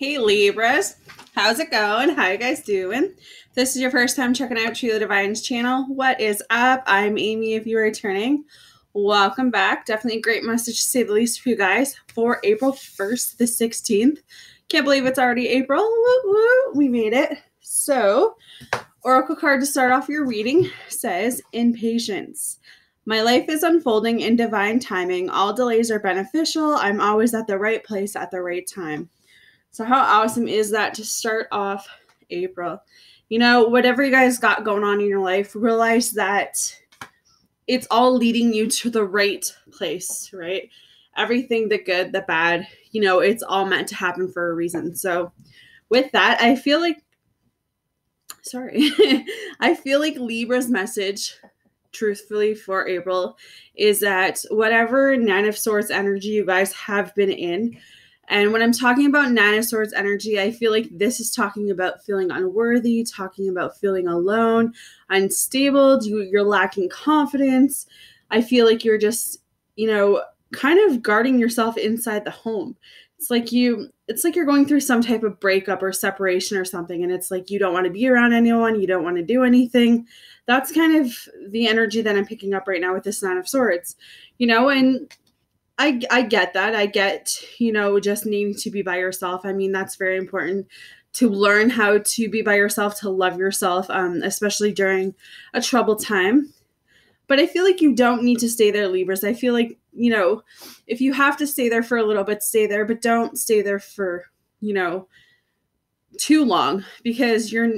Hey Libras, how's it going? How you guys doing? If this is your first time checking out Truly Divine's channel. What is up? I'm Amy. If you're returning, welcome back. Definitely a great message to say the least for you guys for April 1st, the 16th. Can't believe it's already April. Woo woo. We made it. So, Oracle card to start off your reading says Impatience. My life is unfolding in divine timing. All delays are beneficial. I'm always at the right place at the right time. So, how awesome is that to start off April? You know, whatever you guys got going on in your life, realize that it's all leading you to the right place, right? Everything the good, the bad, you know, it's all meant to happen for a reason. So, with that, I feel like, sorry, I feel like Libra's message truthfully for April is that whatever Nine of Swords energy you guys have been in, and when I'm talking about Nine of Swords energy, I feel like this is talking about feeling unworthy, talking about feeling alone, unstable, you're lacking confidence. I feel like you're just, you know, kind of guarding yourself inside the home. It's like you it's like you're going through some type of breakup or separation or something and it's like you don't want to be around anyone, you don't want to do anything that's kind of the energy that I'm picking up right now with this Nine of Swords, you know, and I, I get that. I get, you know, just needing to be by yourself. I mean, that's very important to learn how to be by yourself, to love yourself, um, especially during a troubled time. But I feel like you don't need to stay there, Libras. I feel like, you know, if you have to stay there for a little bit, stay there, but don't stay there for, you know, too long because you're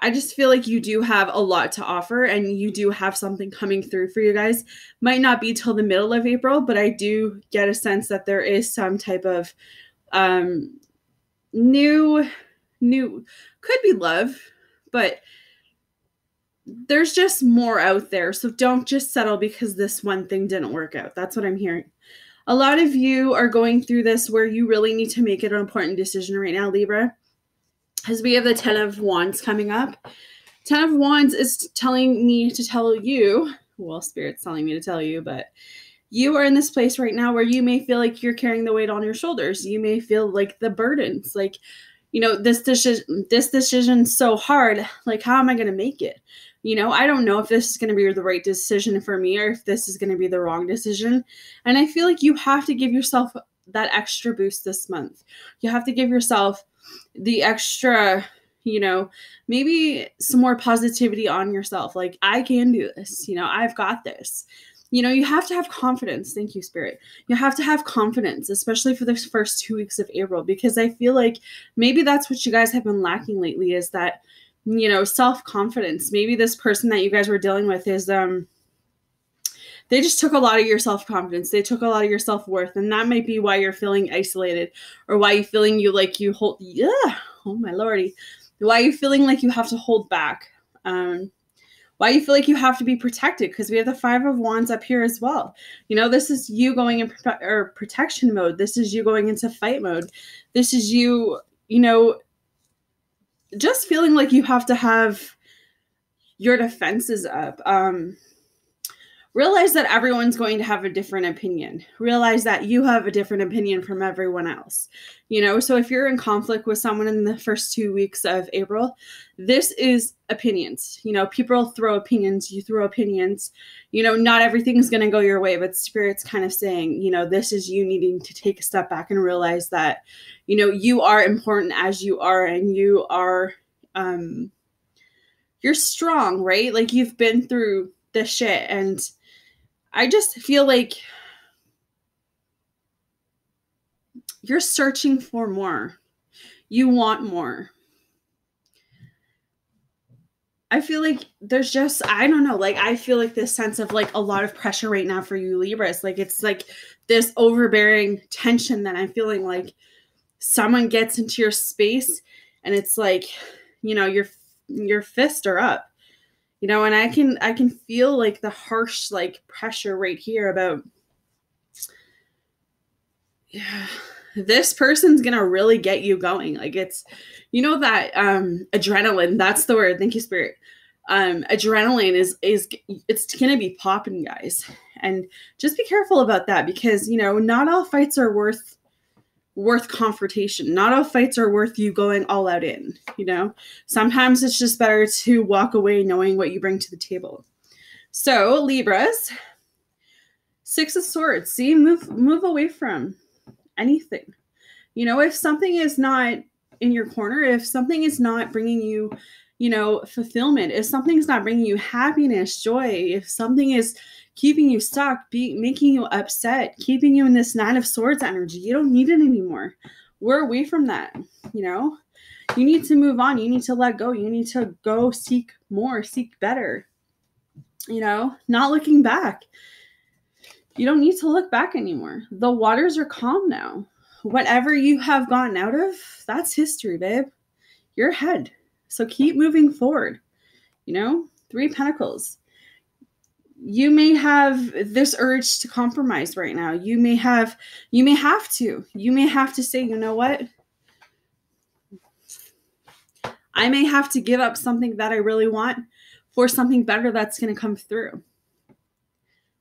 I just feel like you do have a lot to offer and you do have something coming through for you guys. Might not be till the middle of April, but I do get a sense that there is some type of um new new could be love, but there's just more out there. So don't just settle because this one thing didn't work out. That's what I'm hearing. A lot of you are going through this where you really need to make it an important decision right now, Libra as we have the Ten of Wands coming up. Ten of Wands is telling me to tell you, well, Spirit's telling me to tell you, but you are in this place right now where you may feel like you're carrying the weight on your shoulders. You may feel like the burdens, like, you know, this decision, this decision's so hard. Like, how am I going to make it? You know, I don't know if this is going to be the right decision for me or if this is going to be the wrong decision. And I feel like you have to give yourself that extra boost this month. You have to give yourself the extra you know maybe some more positivity on yourself. Like i can do this you know i've got this. You know you have to have confidence. Thank you spirit. You have to have confidence especially for the first two weeks of april because i feel like maybe that's what you guys have been lacking lately is that you know self-confidence. Maybe this person that you guys were dealing with is um they just took a lot of your self-confidence. They took a lot of your self-worth and that might be why you're feeling isolated or why you're feeling you like you hold yeah oh my lordy why you feeling like you have to hold back um why you feel like you have to be protected because we have the five of wands up here as well. You know this is you going in pro- or protection mode. This is you going into fight mode. This is you you know just feeling like you have to have your defenses up um realize that everyone's going to have a different opinion. Realize that you have a different opinion from everyone else. You know, so if you're in conflict with someone in the first two weeks of April, this is opinions. You know, people throw opinions, you throw opinions. You know, not everything's going to go your way, but Spirit's kind of saying, you know, this is you needing to take a step back and realize that, you know, you are important as you are and you are, um, you're strong, right? Like you've been through this shit and I just feel like you're searching for more. You want more. I feel like there's just I don't know, like I feel like this sense of like a lot of pressure right now for you Libras. Like it's like this overbearing tension that I'm feeling like someone gets into your space and it's like, you know, your your fists are up you know and i can i can feel like the harsh like pressure right here about yeah this person's gonna really get you going. Like it's you know that um adrenaline that's the word thank you spirit. Um adrenaline is is it's gonna be popping guys. And just be careful about that because you know not all fights are worth worth confrontation. Not all fights are worth you going all out in, you know? Sometimes it's just better to walk away knowing what you bring to the table. So, Libras, Six of Swords. See, move move away from anything. You know, if something is not in your corner, if something is not bringing you, you know, fulfillment, if something's not bringing you happiness, joy, if something is keeping you stuck, be, making you upset, keeping you in this Nine of Swords energy. You don't need it anymore. We're away from that, you know? You need to move on. You need to let go. You need to go seek more, seek better, you know? Not looking back. You don't need to look back anymore. The waters are calm now. Whatever you have gotten out of, that's history, babe. You're ahead. So keep moving forward. You know, three pentacles you may have this urge to compromise right now. You may have you may have to you may have to say you know what? I may have to give up something that i really want for something better that's going to come through.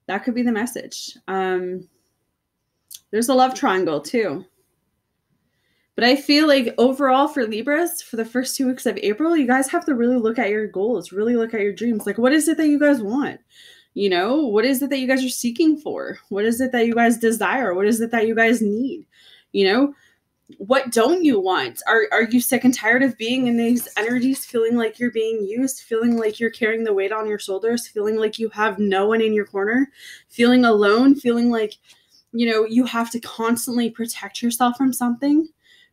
That could be the message. Um there's a love triangle too. But i feel like overall for libras for the first two weeks of april you guys have to really look at your goals really look at your dreams. Like what is it that you guys want you know, what is it that you guys are seeking for? What is it that you guys desire? What is it that you guys need? You know, what don't you want? Are are you sick and tired of being in these energies, feeling like you're being used, feeling like you're carrying the weight on your shoulders, feeling like you have no one in your corner, feeling alone, feeling like you know you have to constantly protect yourself from something?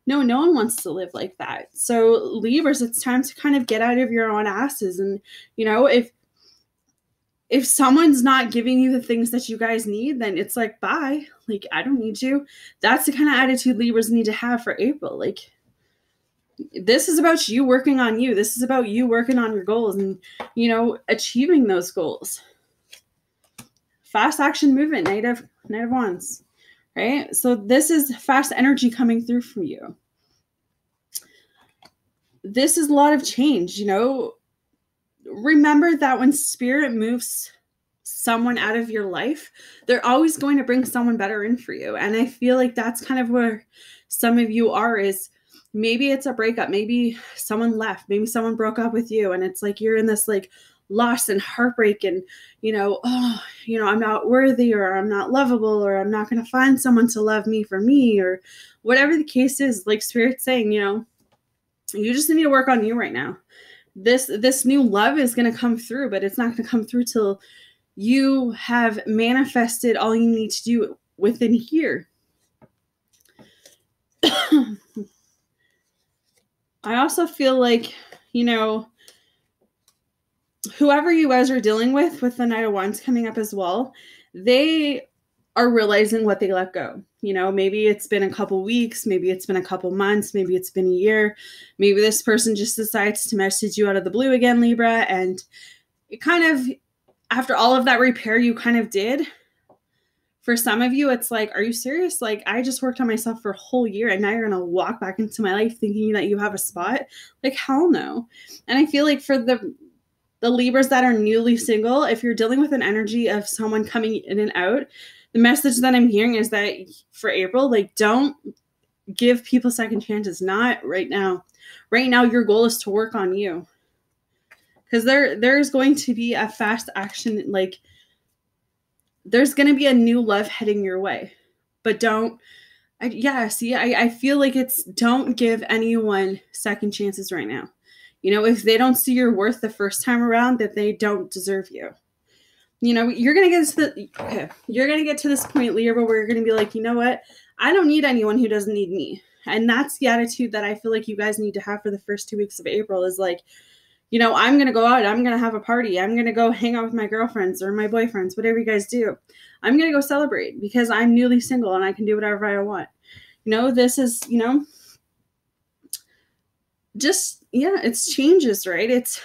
No, no one wants to live like that. So Libras, it's time to kind of get out of your own asses and you know if if someone's not giving you the things that you guys need, then it's like, bye. Like, I don't need you. That's the kind of attitude Libras need to have for April. Like, this is about you working on you. This is about you working on your goals and, you know, achieving those goals. Fast action movement, Knight of, Knight of Wands, right? So this is fast energy coming through from you. This is a lot of change, you know, remember that when spirit moves someone out of your life, they're always going to bring someone better in for you. And I feel like that's kind of where some of you are is maybe it's a breakup, maybe someone left, maybe someone broke up with you and it's like you're in this like loss and heartbreak and you know, oh, you know, I'm not worthy or I'm not lovable or I'm not going to find someone to love me for me or whatever the case is, like spirit saying, you know, you just need to work on you right now this this new love is going to come through but it's not going to come through till you have manifested all you need to do within here i also feel like you know whoever you guys are dealing with with the knight of wands coming up as well they are realizing what they let go. You know, maybe it's been a couple weeks, maybe it's been a couple months, maybe it's been a year. Maybe this person just decides to message you out of the blue again, Libra, and it kind of after all of that repair you kind of did, for some of you, it's like, are you serious? Like, I just worked on myself for a whole year and now you're to walk back into my life thinking that you have a spot? Like, hell no. And I feel like for the the Libras that are newly single, if you're dealing with an energy of someone coming in and out, the message that I'm hearing is that for April, like don't give people second chances. Not right now. Right now, your goal is to work on you. Because there there's going to be a fast action, like there's gonna be a new love heading your way. But don't I, yeah, see, I, I feel like it's don't give anyone second chances right now. You know, if they don't see your worth the first time around, that they don't deserve you you know, you're gonna get to the okay, you're gonna get to this point, Leo, where we're gonna be like, you know what? I don't need anyone who doesn't need me. And that's the attitude that I feel like you guys need to have for the first two weeks of April is like, you know, I'm gonna go out, I'm gonna have a party, I'm gonna go hang out with my girlfriends or my boyfriends, whatever you guys do. I'm gonna go celebrate because I'm newly single and I can do whatever I want. You know, this is, you know, just yeah, it's changes, right? It's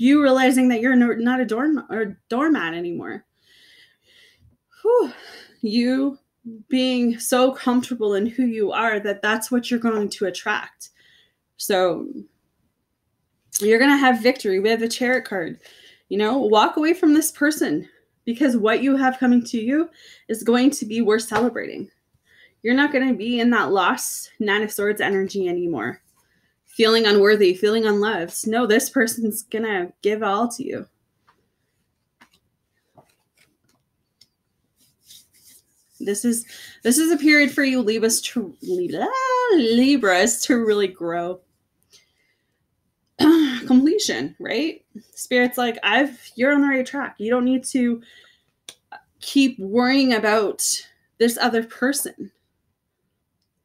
you realizing that you're not a dorm or doormat anymore. Whew. You being so comfortable in who you are that that's what you're going to attract. So you're going to have victory. We have the chariot card. You know, walk away from this person because what you have coming to you is going to be worth celebrating. You're not going to be in that lost Nine of Swords energy anymore. Feeling unworthy, feeling unloved. No, this person's going to give all to you. This is this is a period for you Libras to Libras to really grow. Completion, right? Spirit's like, I've you're on the right track. You don't need to keep worrying about this other person.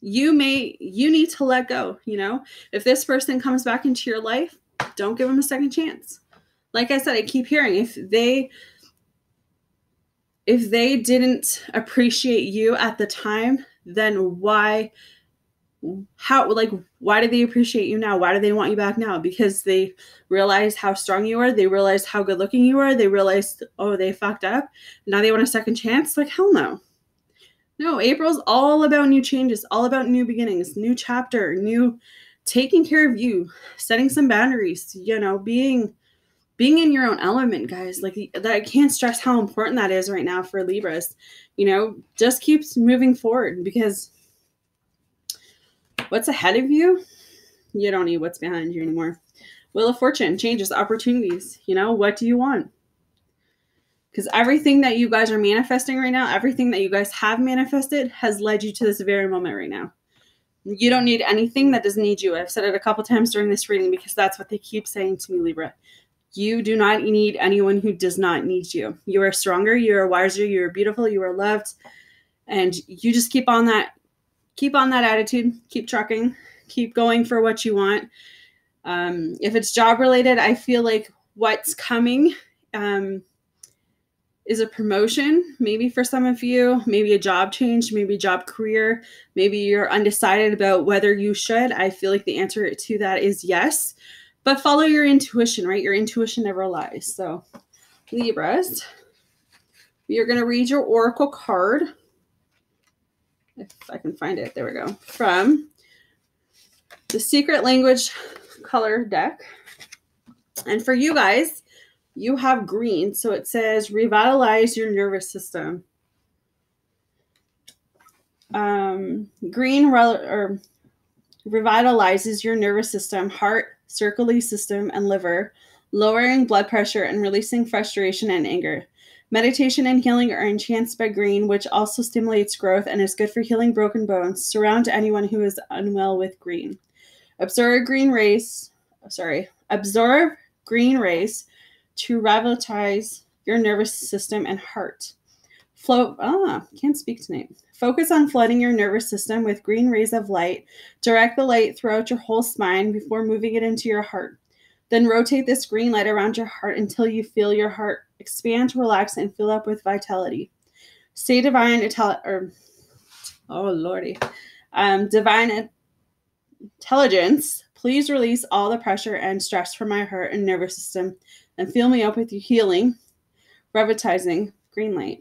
You may you need to let go, you know? If this person comes back into your life, don't give them a second chance. Like I said, I keep hearing if they if they didn't appreciate you at the time, then why how like why do they appreciate you now? Why do they want you back now? Because they realize how strong you are, they realize how good looking you are, they realized oh they fucked up. Now they want a second chance? Like hell no. No, April's all about new changes, all about new beginnings, new chapter, new taking care of you, setting some boundaries, you know, being being in your own element, guys, like that, I can't stress how important that is right now for Libras. You know, just keeps moving forward because what's ahead of you, you don't need what's behind you anymore. Wheel of Fortune changes, opportunities. You know, what do you want? Because everything that you guys are manifesting right now, everything that you guys have manifested has led you to this very moment right now. You don't need anything that doesn't need you. I've said it a couple times during this reading because that's what they keep saying to me, Libra. You do not need anyone who does not need you. You are stronger, you are wiser, you are beautiful, you are loved, and you just keep on that keep on that attitude, keep trucking, keep going for what you want. Um, if it's job related, I feel like what's coming um, is a promotion, maybe for some of you, maybe a job change, maybe job career, maybe you're undecided about whether you should. I feel like the answer to that is yes. But follow your intuition, right? Your intuition never lies. So, Libras, you're going to read your oracle card. If I can find it, there we go. From the Secret Language color deck. And for you guys, you have green. So it says revitalize your nervous system. Um, green or revitalizes your nervous system, heart, circulatory system, and liver, lowering blood pressure and releasing frustration and anger. Meditation and healing are enhanced by green, which also stimulates growth and is good for healing broken bones. Surround anyone who is unwell with green. Absorb green rays, sorry, absorb green rays to revitalize your nervous system and heart. Float, ah, can't speak tonight. Focus on flooding your nervous system with green rays of light. Direct the light throughout your whole spine before moving it into your heart. Then rotate this green light around your heart until you feel your heart expand, relax, and fill up with vitality. Stay divine, or oh lordy, um, divine intelligence. Please release all the pressure and stress from my heart and nervous system, and fill me up with your healing, revitalizing green light.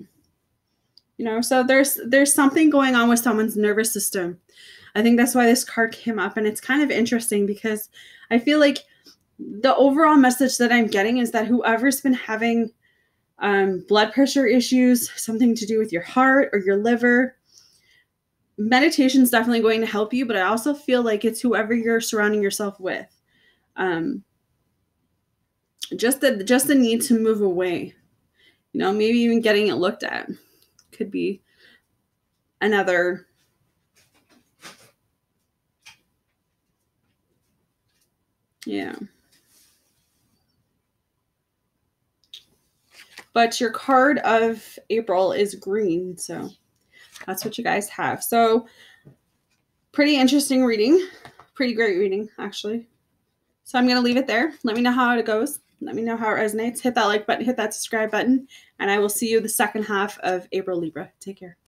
You know so there's there's something going on with someone's nervous system. I think that's why this card came up and it's kind of interesting because i feel like the overall message that i'm getting is that whoever's been having um, blood pressure issues something to do with your heart or your liver meditation is definitely going to help you but i also feel like it's whoever you're surrounding yourself with. Um, just the just the need to move away. You know maybe even getting it looked at could be another yeah. But your card of April is green so that's what you guys have. So pretty interesting reading. Pretty great reading actually. So I'm going to leave it there. Let me know how it goes let me know how it resonates. Hit that like button, hit that subscribe button, and I will see you the second half of April Libra. Take care.